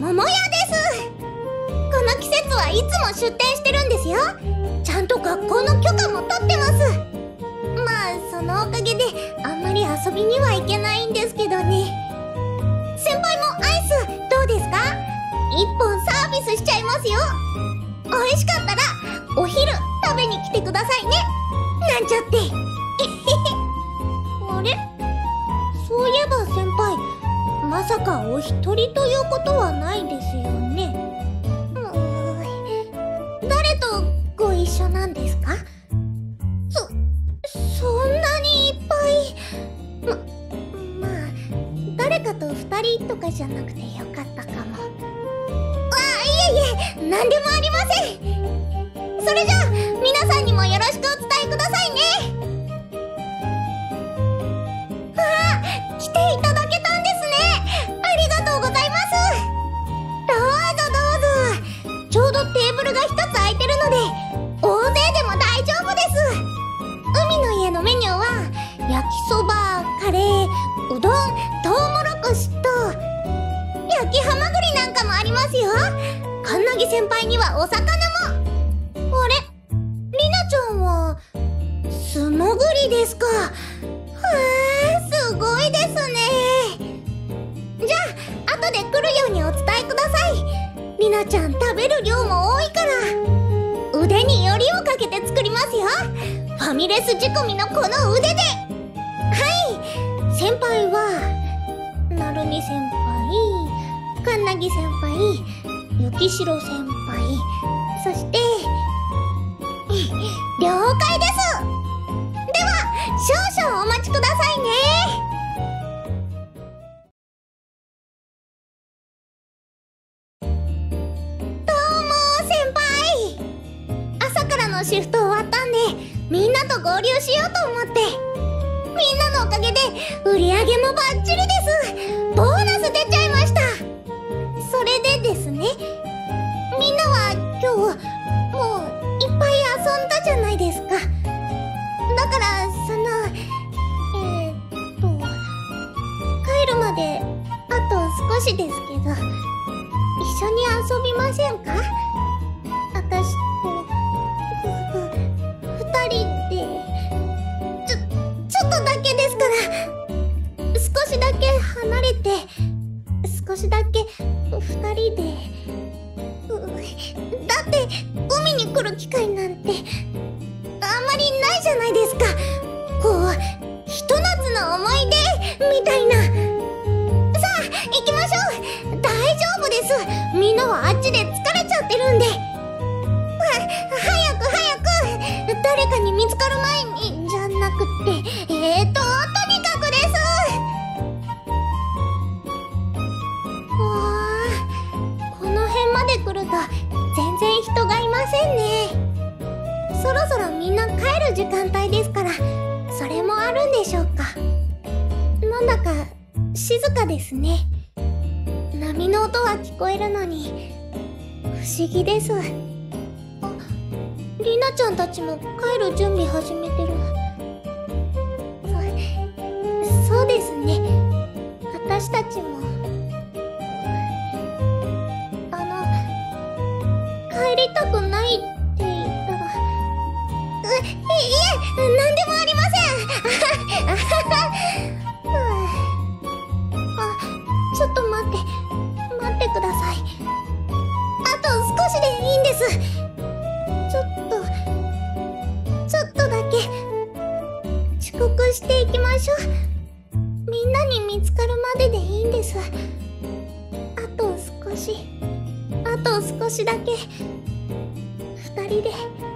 もやです。この季節はいつも出店してるんですよ。ちゃんと学校の許可も取ってます。まあそのおかげであんまり遊びには行けないんですけどね。先輩もアイスどうですか？一本サービスしちゃいますよ。美味しかったらお昼食べに来てくださいね。なんちゃって。あれそういえば先輩まさかお一人ということはないですよね。誰とご一緒なんですか？そそんなにいっぱい。ままあ誰かと二人とかじゃなくてよかったかも。あいえいえ何でもありません。それじゃあ焼きそばカレーうどんとうもろこしと焼きハマグリなんかもありますよ。カンナギ先輩にはお魚も。あれりなちゃんは素潜りですか。へえすごいですね。じゃあ後で来るようにお伝えください。りなちゃん食べる量も多いから。腕によりをかけて作りますよ。ファミレス仕込みのこの腕で。はい。先輩はなるみ先輩かんなぎ先輩ゆきしろ先輩そして 了解です。では少々お待ちくださいね。どうも先輩。朝からのシフト終わったんでみんなと合流しようと思って。みんなのおかげで売り上げもバッチリです。ボーナス出ちゃいました。それでですねみんなは今日もういっぱい遊んだじゃないですか。だからそのえー、っと帰るまであと少しですけみんなはあっちで疲れちゃってるんで。は早く早く。誰かに見つかる前にじゃなくって。えーととにかくです。わこの辺まで来ると全然人がいませんね。そろそろみんな帰る時間帯ですから。それもあるんでしょうか。なんだか静かですね。波の音は聞こえるのに。不思議です。ありなちゃんたちも帰る準備始めてる。そそうですね。私たちも。していきましょう。みんなに見つかるまででいいんです。あと少し。あと少しだけ。二人で。